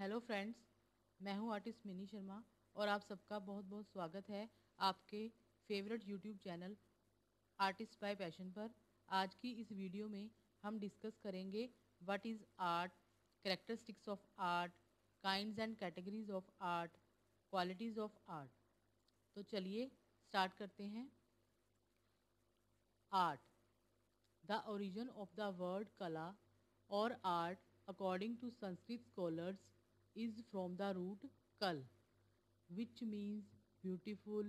Hello friends मैं हूँ artist mini Sharma और आप सबका बहुत बहुत स्वागत है आपके favourite YouTube channel artist by passion पर। आज की इस वीडियो में हम डिस्कस करेंगे what is art characteristics of art kinds and categories of art qualities of art तो चलिए स्टार्ट करते हैं। Art the origin of the word kala or art according to Sanskrit scholars is from the root kal which means beautiful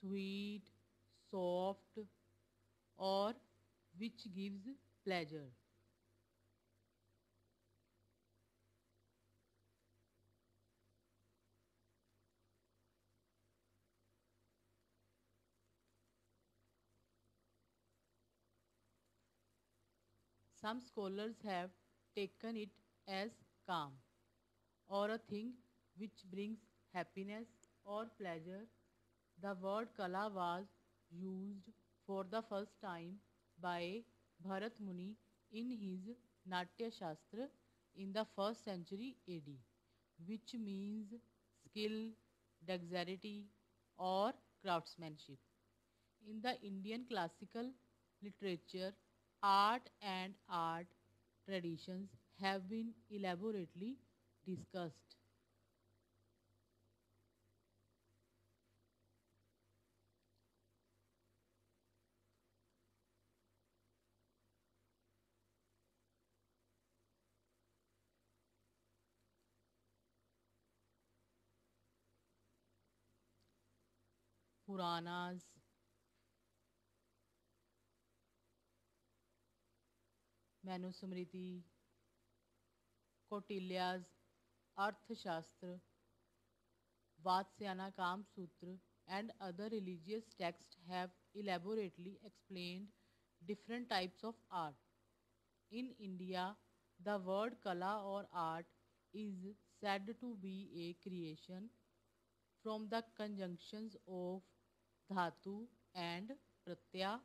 sweet soft or which gives pleasure. Some scholars have taken it as calm or a thing which brings happiness or pleasure. The word kala was used for the first time by Bharat Muni in his Natya Shastra in the first century AD, which means skill, dexterity, or craftsmanship. In the Indian classical literature, art and art traditions have been elaborately discussed. Puranas, Manusmriti, Kautilya's Arthashastra Vatsyayana Kama Sutra and other religious text have elaborately explain different types of art in India the word kala or art is said to be a creation from the conjunctions of dhatu and pratyaya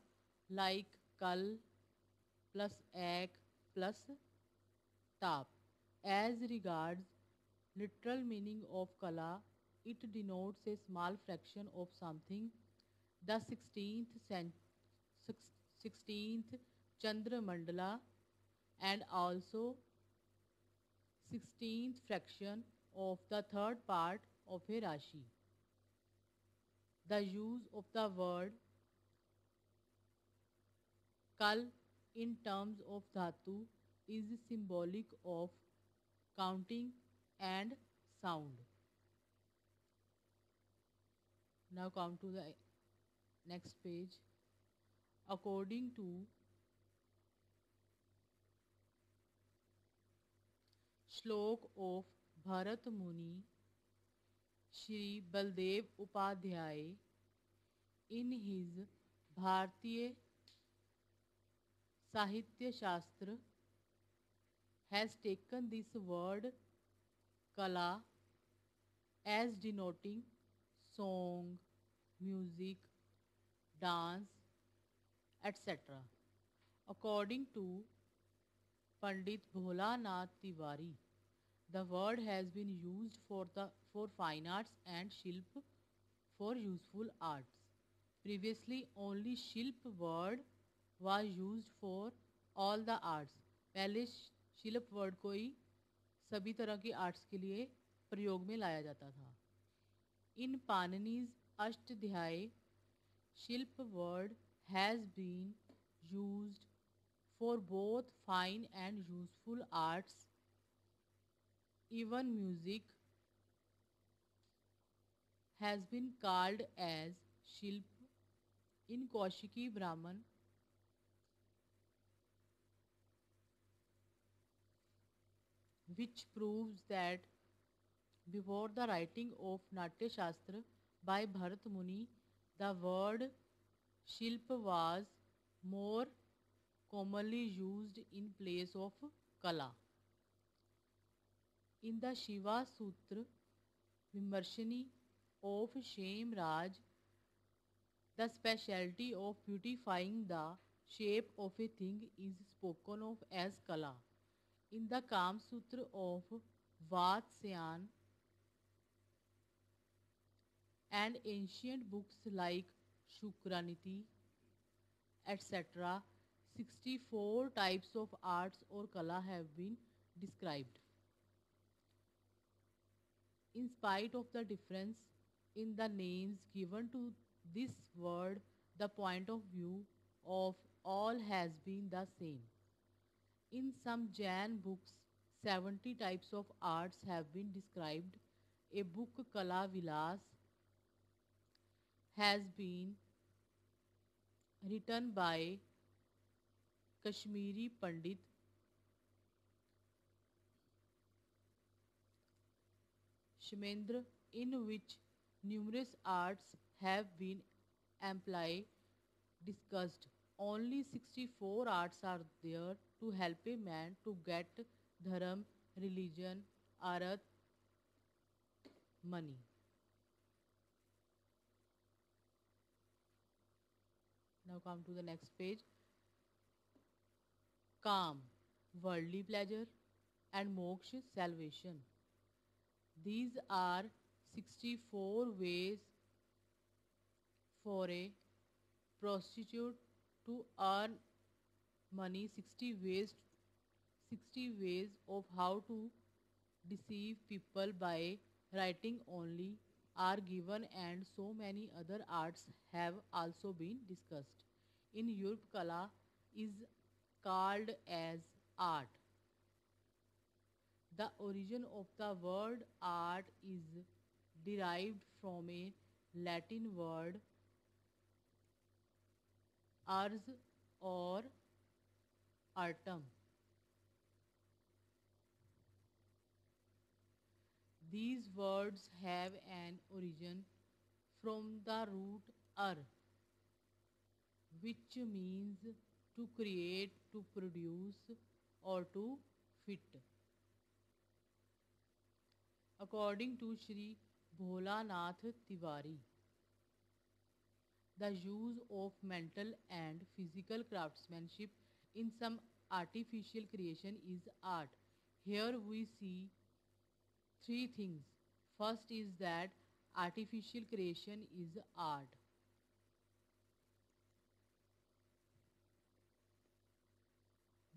like kal plus ek plus tap as regards literal meaning of kala, it denotes a small fraction of something. The 16th, cent- 16th Chandra Mandala and also 16th fraction of the third part of a Rashi. The use of the word kal in terms of dhatu is symbolic of counting and sound now come to the next page. According to shloka of Bharat Muni Shri Baldev Upadhyay in his Bharatiya Sahitya Shastra has taken this word kala as denoting song, music, dance, etc. According to Pandit Bholanath Tiwari, the word has been used for the for fine arts and shilp for useful arts. Previously, only shilp word was used for all the arts. पहले शिल्प word को ही सभी तरह के arts के लिए प्रयोग में लाया जाता था। In Panini's Ashtadhyayi shilpa word has been use for both fine and useful arts even music has been called as shilpa in Kaushiki ब्राह्मण Which proves that before the writing of Natya Shastra by Bharat Muni, the word Shilp was more commonly used in place of kala. In the Shiva Sutra, Vimarshani of Shem Raj, the specialty of beautifying the shape of a thing is spoken of as kala. In the Kam Sutra of Vatsyan, and ancient books like Shukraniti, etc. 64 types of arts or kala have been described. In spite of the difference in the names given to this word, the point of view of all has been the same. In some Jain books, 70 types of arts have been described. A book, Kala Vilas, has been written by Kashmiri Pandit Shemendra, in which numerous arts have been amply discussed. Only 64 arts are there to help a man to get dharam, religion, arat, money. Now come to the next page. Calm, worldly pleasure, and moksha, salvation. These are 64 ways for a prostitute to earn money 60 ways 60 ways of how to deceive people by writing only are given and so many other arts have also been discussed. In europe kala is called as art. The origin of the word art is derived from a latin word ars or artem. These words have an origin from the root ar, which means to create, to produce, or to fit. According to Sri Bhola Nath Tiwari, the use of mental and physical craftsmanship in some artificial creation is art. Here we see three things. First is that artificial creation is art.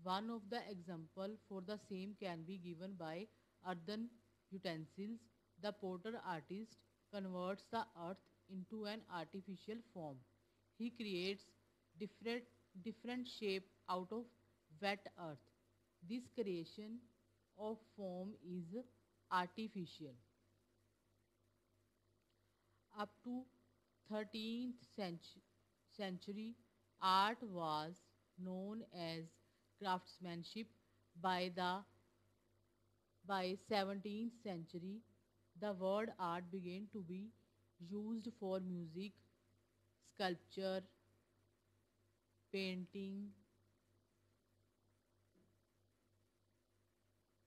One of the example for the same can be given by earthen utensils. The potter artist converts the earth into an artificial form. He creates different, different shape out of wet earth. This creation of form is artificial. Up to 13th century, art was known as craftsmanship by the by 17th century the word art began to be used for music, sculpture, painting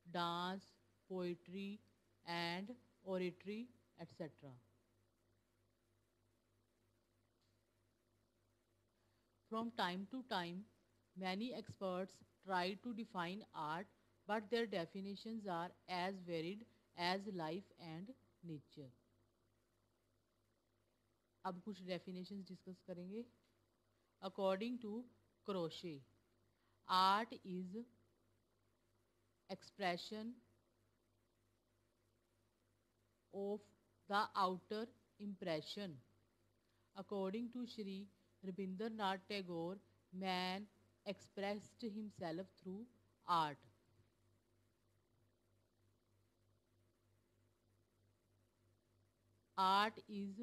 dance poetry and oratory etcetera from time to time many experts try to define art but their definitions are as varied as life and nature अब कुछ definition discuss करेंगे। according to Croce. Art is expression of the outer impression. According to Sri Rabindranath Tagore, man expressed himself through art. Art is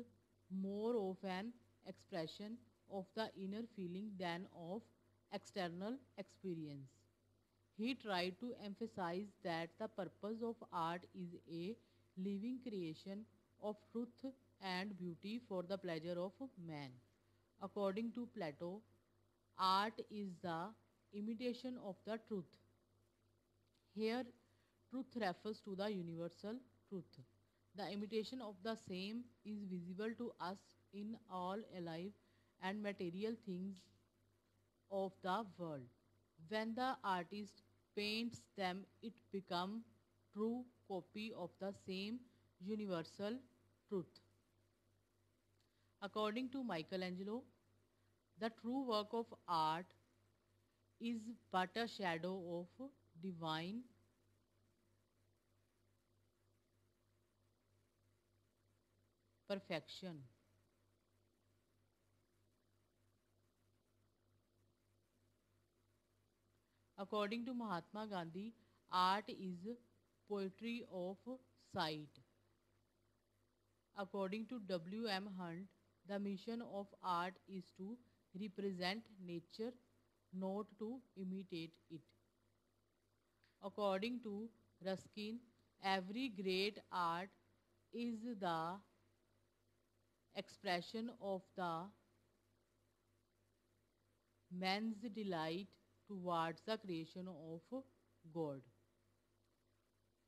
more of an expression of the inner feeling than of external experience. He tried to emphasize that the purpose of art is a living creation of truth and beauty for the pleasure of man. According to Plato, art is the imitation of the truth. Here, truth refers to the universal truth. The imitation of the same is visible to us in all alive and material things of the world. When the artist paints them, it becomes true copy of the same universal truth. According to Michelangelo, the true work of art is but a shadow of divine perfection. According to Mahatma Gandhi, art is poetry of sight. According to W. M. Hunt, the mission of art is to represent nature, not to imitate it. According to Ruskin, every great art is the expression of the man's delight towards the creation of God.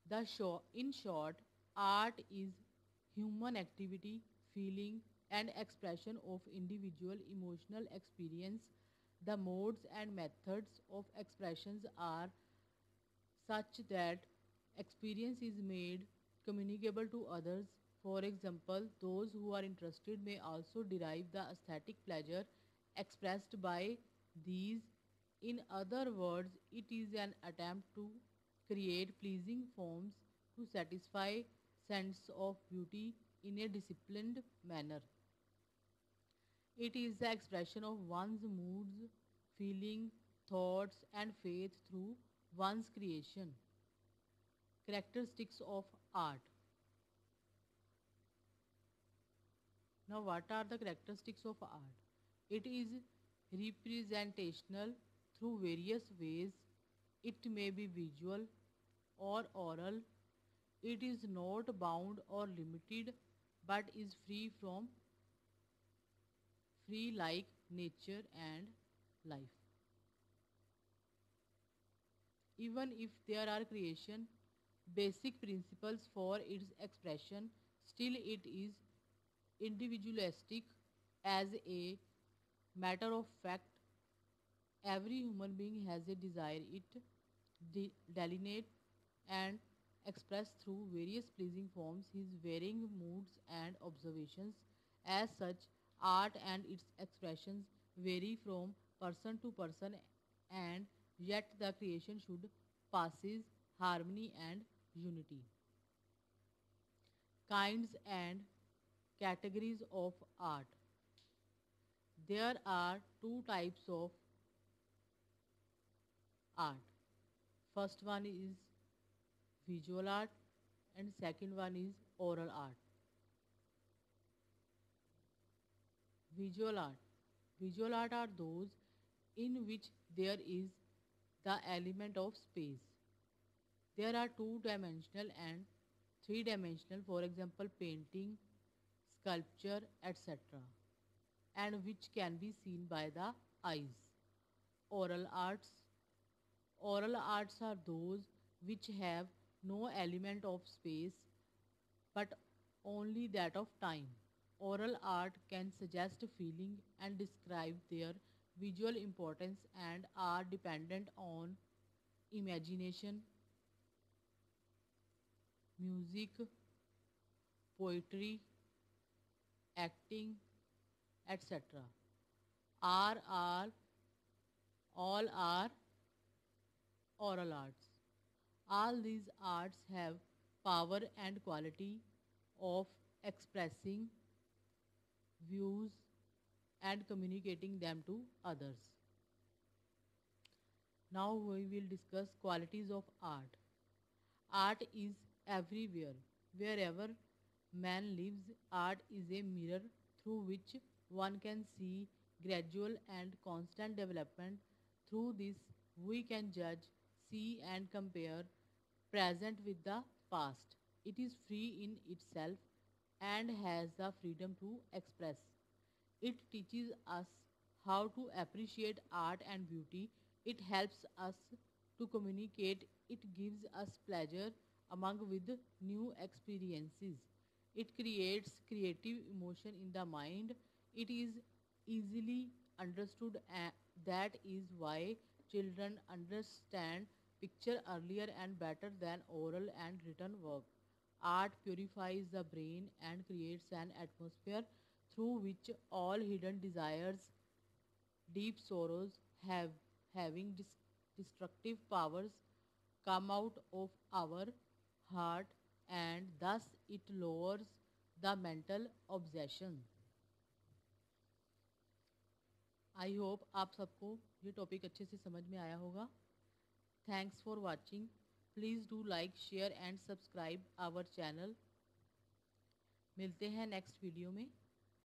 The show, in short, art is human activity, feeling, and expression of individual emotional experience. The modes and methods of expressions are such that experience is made communicable to others. For example, those who are interested may also derive the aesthetic pleasure expressed by these. In other words, it is an attempt to create pleasing forms to satisfy sense of beauty in a disciplined manner. It is the expression of one's moods, feeling, thoughts, and faith through one's creation. Characteristics of art. Now, what are the characteristics of art? It is representational through various ways. It may be visual or oral. It is not bound or limited but is free from free like nature and life. Even if there are creation basic principles for its expression, still it is individualistic as a matter of fact every human being has a desire it de- delineate and express through various pleasing forms his varying moods and observations. As such art and its expressions vary from person to person and yet the creation should passes harmony and unity. Kinds and categories of art. There are two types of art first one is visual art and second one is oral art. Visual art. Visual art are those in which there is the element of space. There are two dimensional and three dimensional for example painting sculpture etc and which can be seen by the eyes. Oral arts oral arts are those which have no element of space but only that of time. Oral art can suggest feeling and describe their visual importance and are dependent on imagination, music, poetry, acting, etc. Are all all are oral arts. All these arts have power and quality of expressing views and communicating them to others. Now we will discuss qualities of art. Art is everywhere. Wherever man lives, art is a mirror through which one can see gradual and constant development. Through this, we can judge, see, and compare present with the past. It is free in itself and has the freedom to express. It teaches us how to appreciate art and beauty. It helps us to communicate. It gives us pleasure among with new experiences. It creates creative emotion in the mind. It is easily understood. a- That is why children understand picture earlier and better than oral and written work art purifies the brain and creates an atmosphere through which all hidden desires deep sorrows having destructive power come out of our heart and thus it lowers the mental obsession I hope आप सबको ये topic अच्छे से समझ में आया होगा। Thanks for watching. Please do like, share and subscribe our channel. मिलते हैं नेक्स्ट वीडियो में